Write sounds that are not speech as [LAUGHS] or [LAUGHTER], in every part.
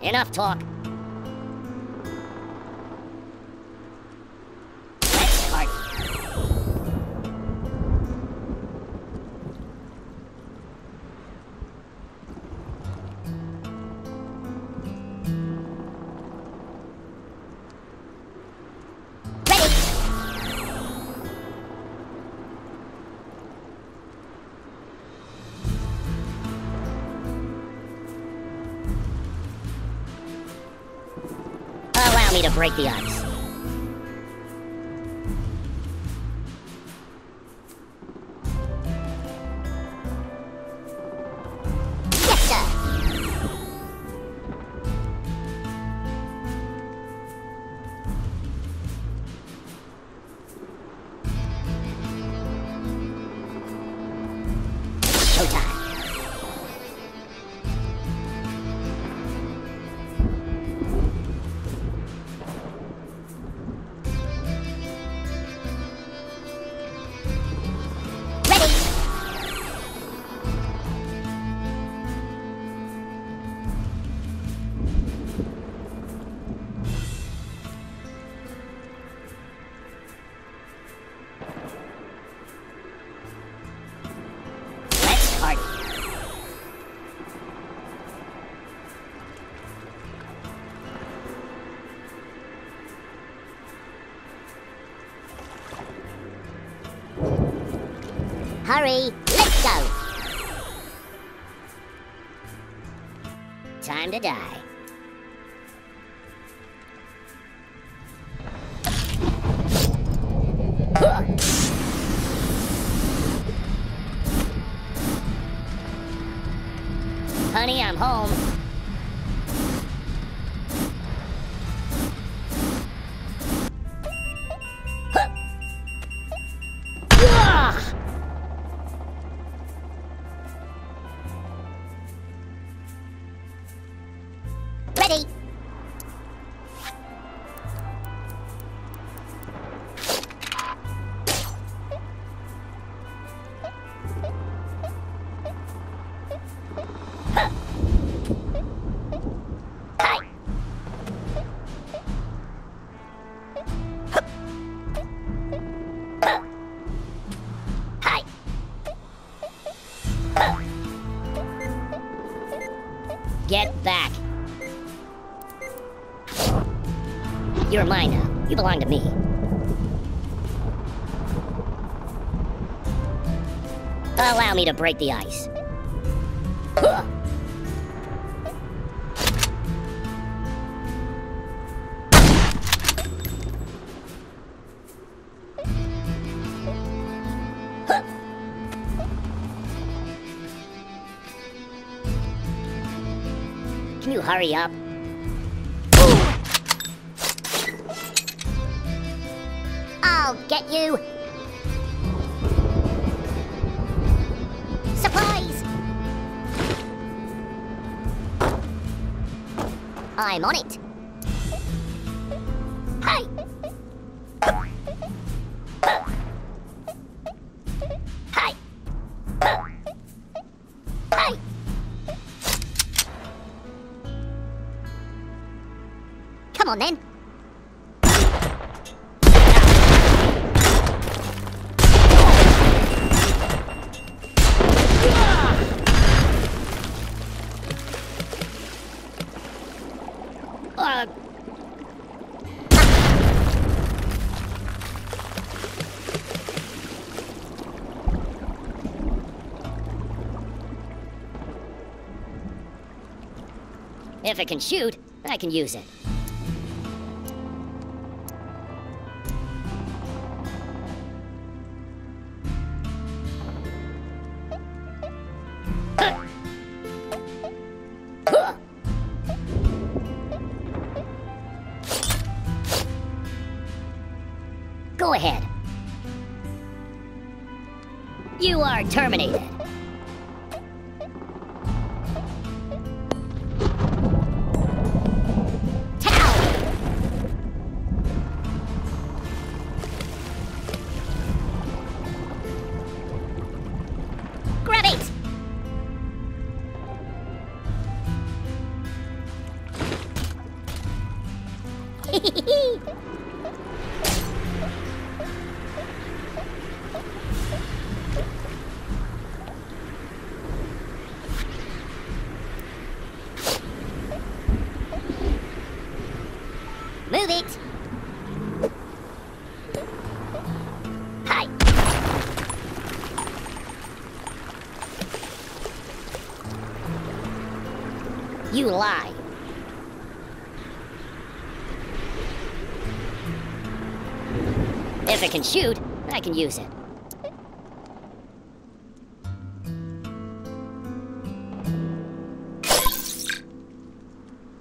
Enough talk. Allow me to break the ice. Hurry, let's go. Time to die. Honey, I'm home. Mine now. You belong to me. Allow me to break the ice. Can you hurry up? I'll get you. Surprise! I'm on it. Hey! Come on then. If it can shoot, I can use it. Go ahead. You are terminated. Lie. If it can shoot, I can use it.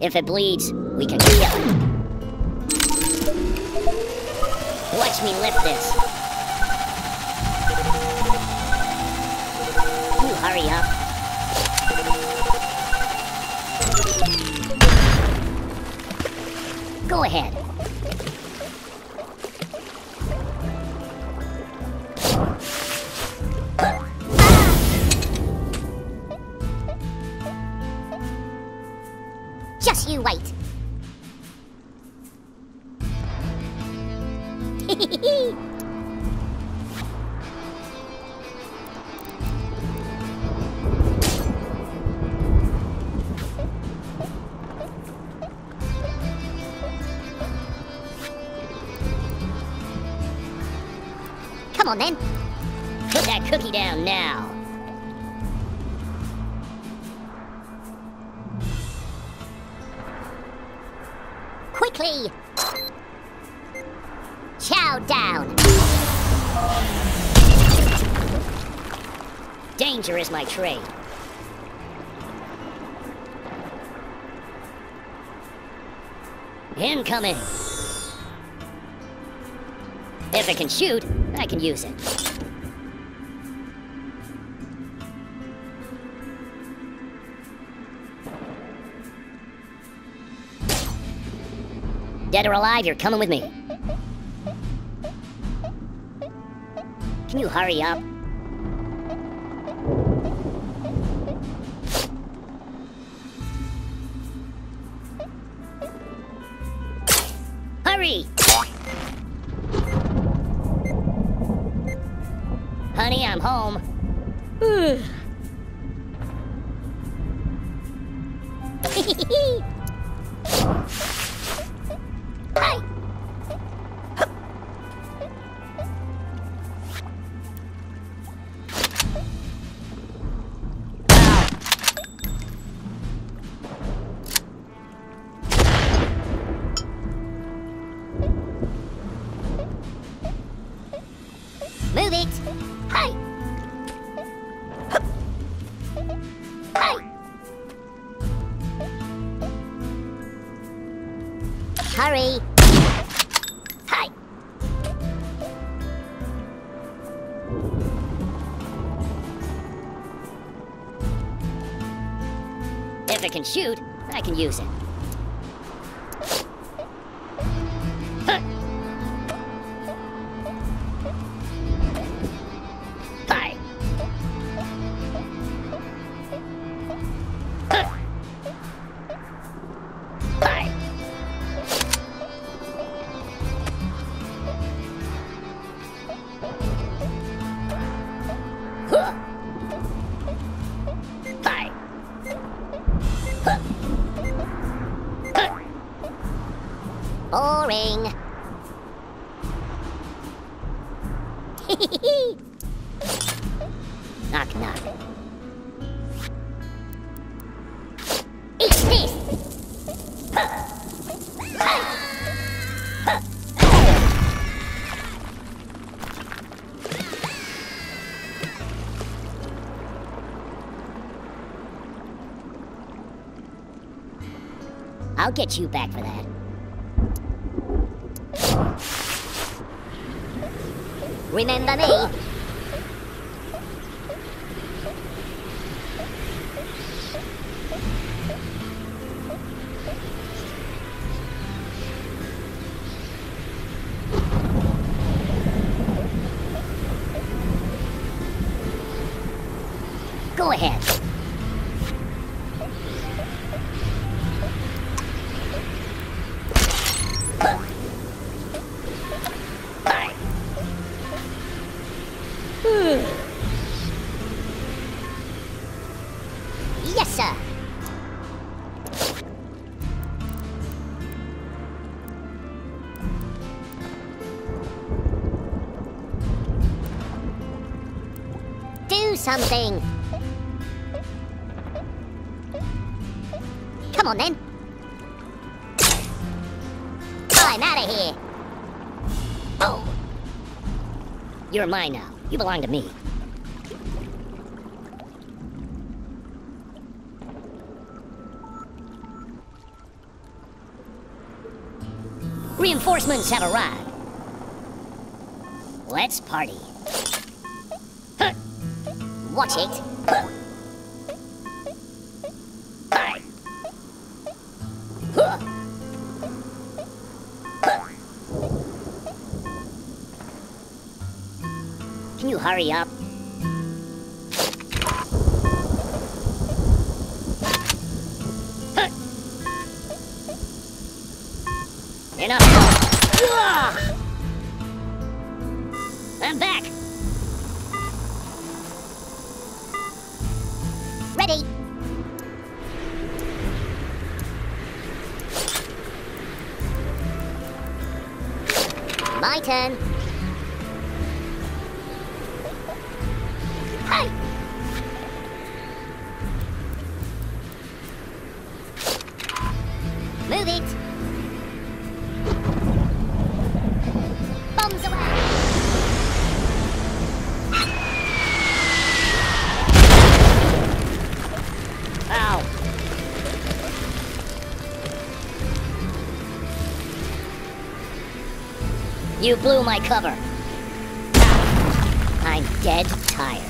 If it bleeds, we can kill it. Watch me lift this. You wait. [LAUGHS] Come on then. Put that cookie down now. Is my trade. Incoming! If it can shoot, I can use it. Dead or alive, you're coming with me. Can you hurry up? Shoot, I can use it. Boring. [LAUGHS] knock knock. Eat this. I'll get you back for that. Remember me? Go ahead. Something. Come on then. I'm out of here. Oh. You're mine now. You belong to me. Reinforcements have arrived. Let's party. Watch it. Can you hurry up? 10. You blew my cover. I'm dead tired.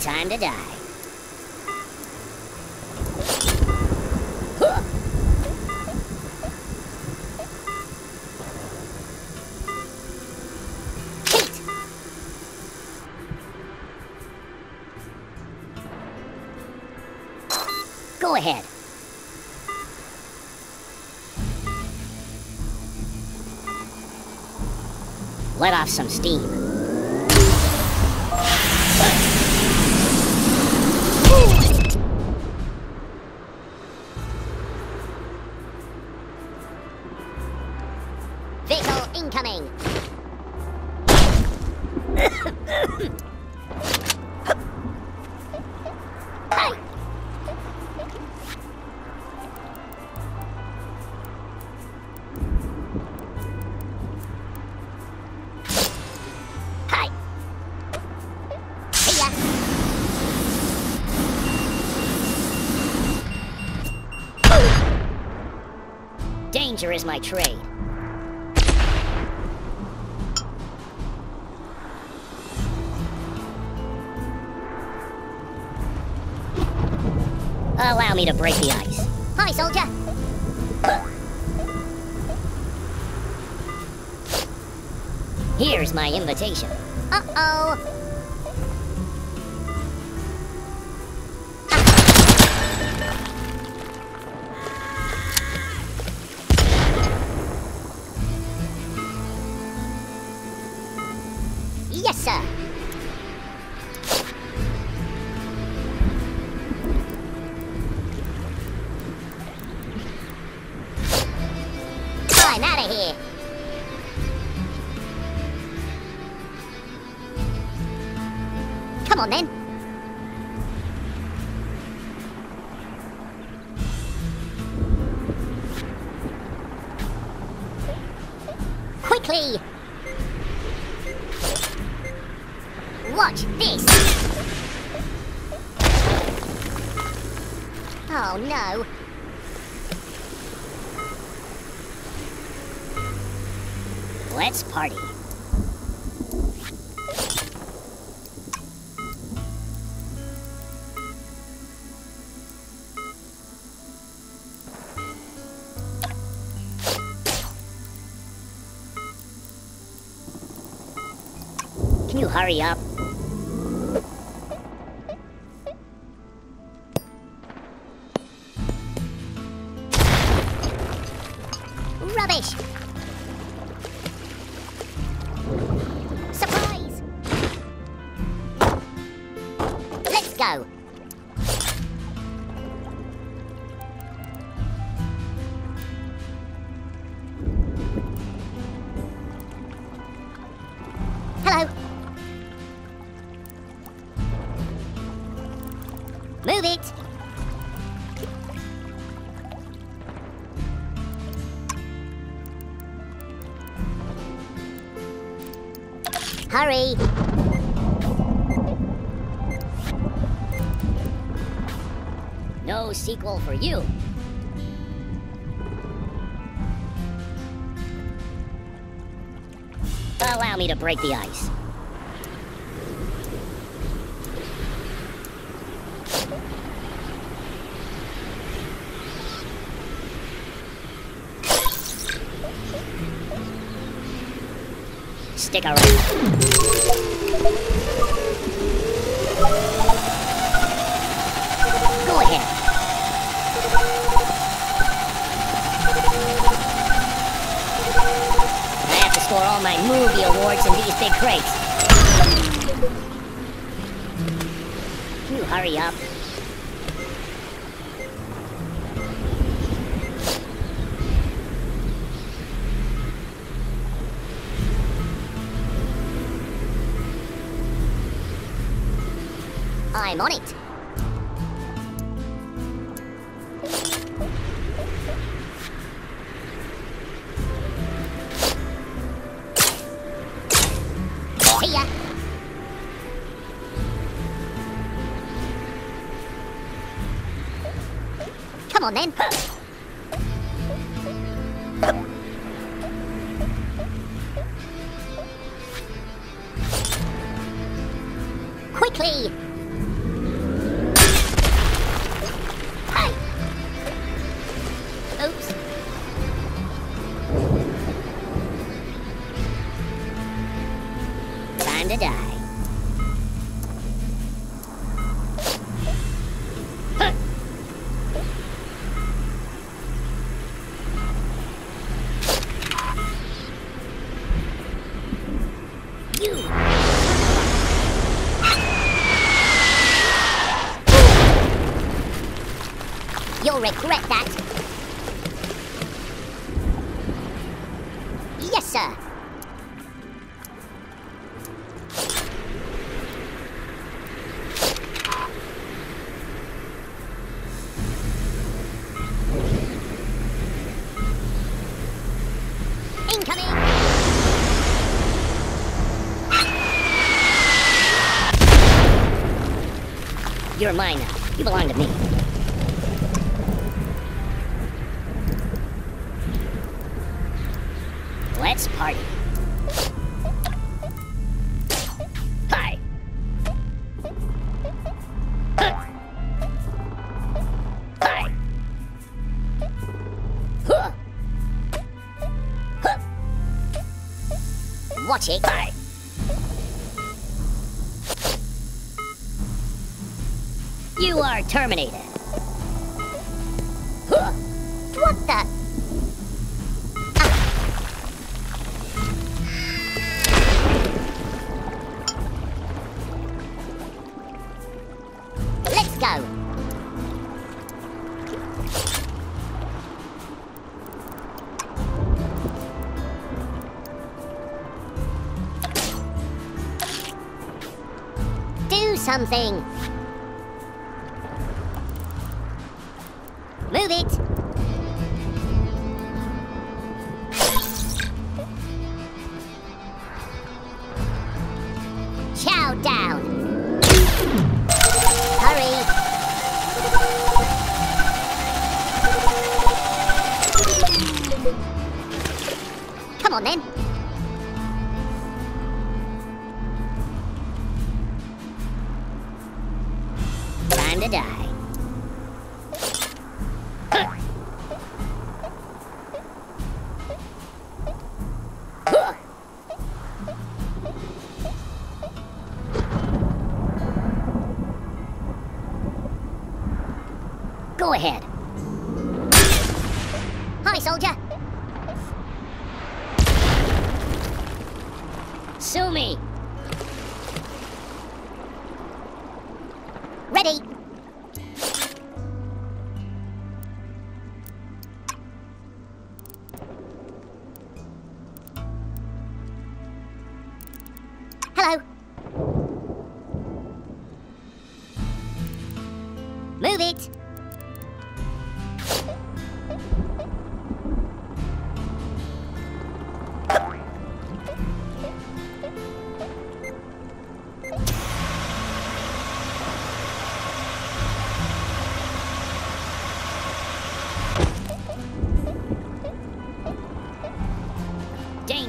Time to die. Go ahead. Let off some steam. Is my trade. Allow me to break the ice. Hi, soldier. Here's my invitation. Uh-oh. Come on then. Quickly! Watch this! Oh no! Let's party. Hurry up? Hurry. No sequel for you. Allow me to break the ice. Stick around. Big crates. Can you hurry up? Quickly. You'll regret that. Yes, sir. Incoming! You're mine now. You belong to me. Let's party. Hi. Huh. Hi. Watch it. Hi. You are terminated. Do something. Go ahead. Hi, soldier. Sue me.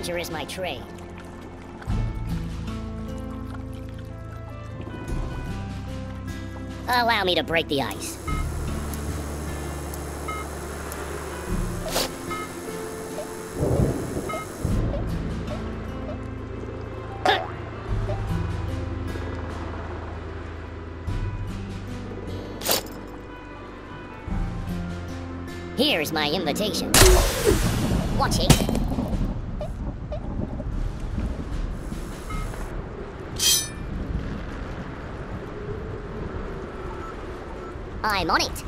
Danger is my trade. Allow me to break the ice. Here's my invitation. Watch it. I'm on it.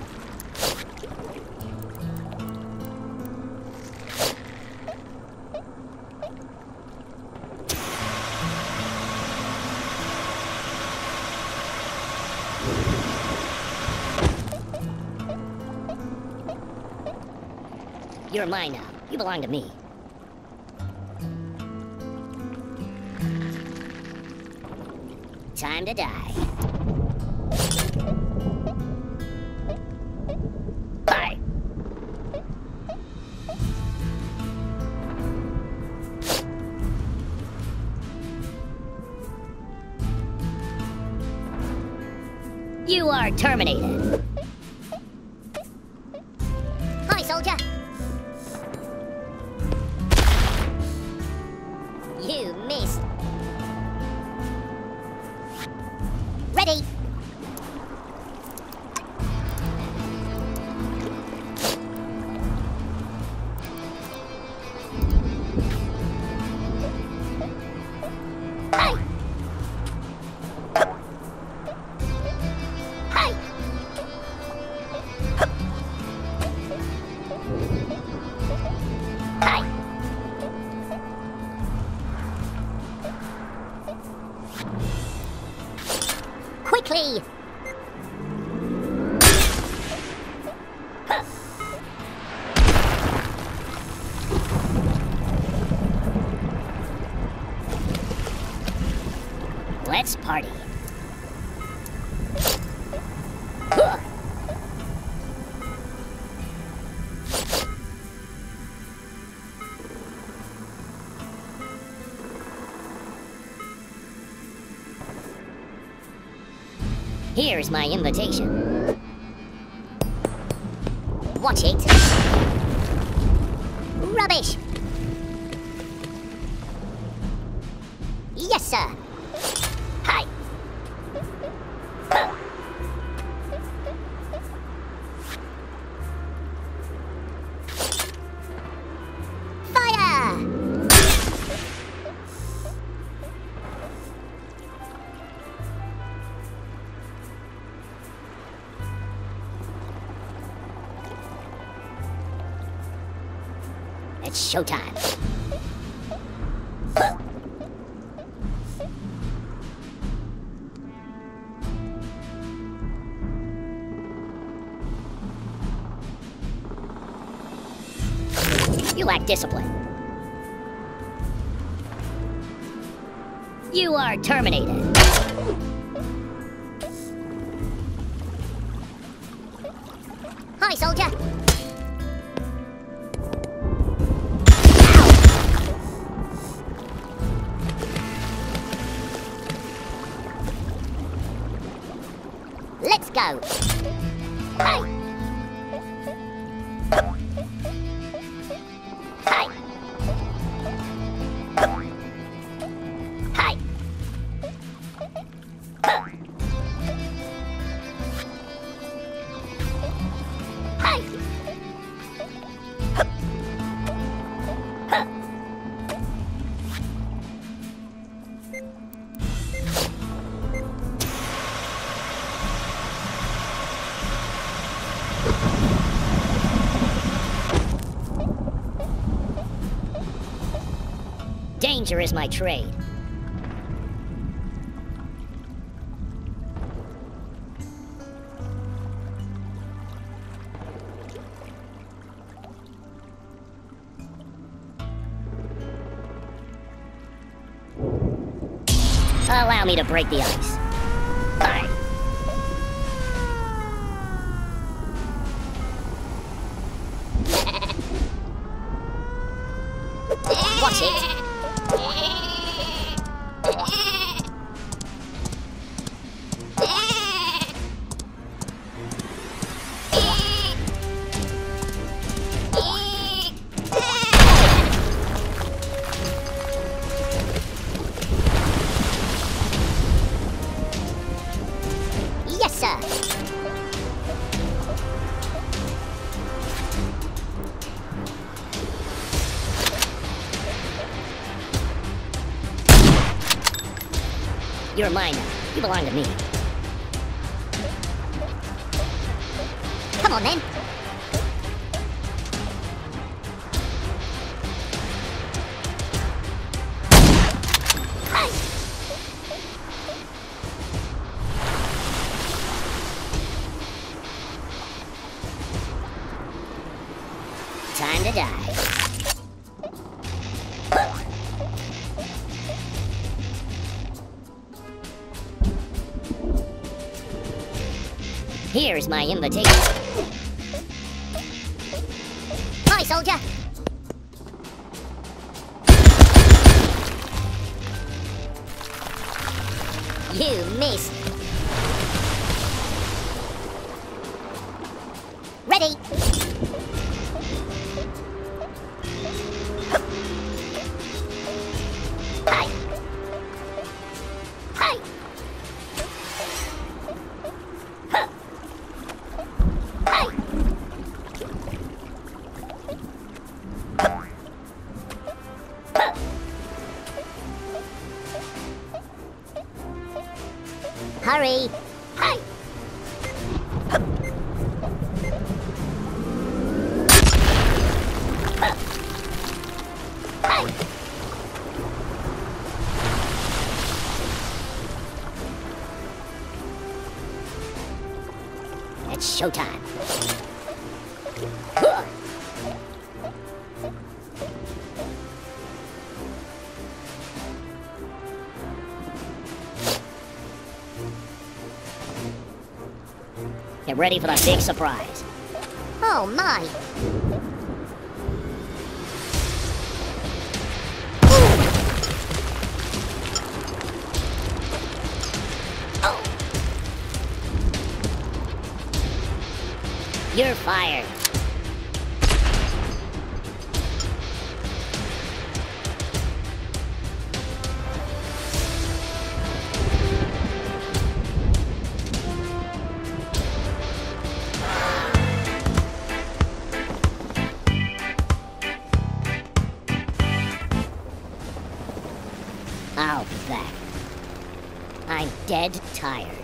You're mine now. You belong to me. Time to die. Let's party. Here's my invitation. Watch it. Rubbish! Yes, sir. Showtime. You lack discipline. You are terminated. Go. Danger is my trade. Allow me to break the ice. You're mine now. You belong to me. Come on, then. My invitation. Ready for the big surprise. Oh my! Oh. You're fired. Tired.